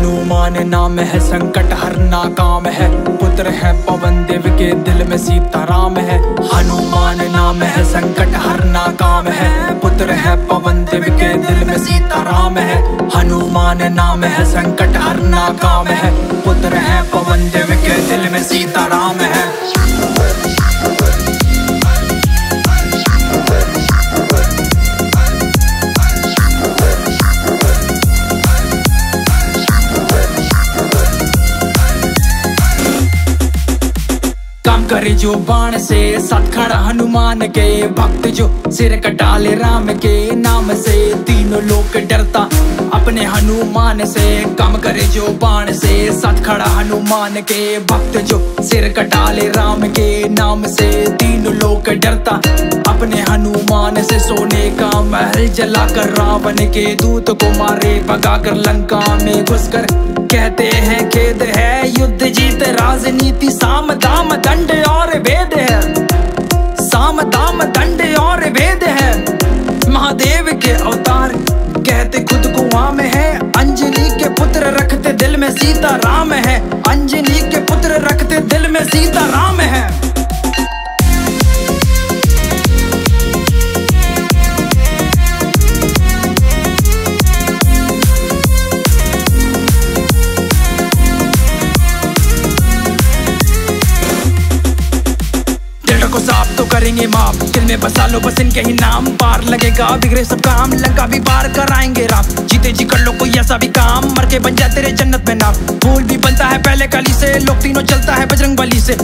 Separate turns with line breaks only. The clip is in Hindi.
नाम है, संकट हर नाकाम है। पुत्र है पवन, देव के दिल में सीता राम है। हनुमान नाम है, संकट हर नाकाम है। पुत्र है पवन, देव के दिल में सीताराम है। हनुमान नाम है, संकट हर नाकाम है। पुत्र है पवन, देव के दिल में सीताराम है। करे जो बाण से। सतखड़ हनुमान के भक्त जो सिर कटाले राम के नाम से। तीनों लोग डरता अपने हनुमान से, काम करे जो बाण से। सतखड़ हनुमान के भक्त जो सिर कटाले राम के नाम से। तीनों लोग डरता अपने हनुमान से। सोने का महल जलाकर रावण के दूत को मारे, भगाकर लंका में घुसकर। कहते हैं, खेद है, युद्ध जीत, राजनीति, साम दाम दंड और भेद है। साम दाम दंड और भेद है। महादेव के अवतार खुद कुआँ में है अंजलि के पुत्र रखते दिल में सीता राम है। दिल को साफ़ तो करेंगे माफ़। दिल में बसा लो, बस इनके ही नाम। पार लगेगा, बिगड़े सब काम। लंका भी पार कराएँगे राम जीते जी कर लो कोई ऐसा भी काम। मर के बन जाए तेरे जन्नत में नाम फूल भी बनता है पहले कली से। लोग तीनों चलता है बजरंग बली से।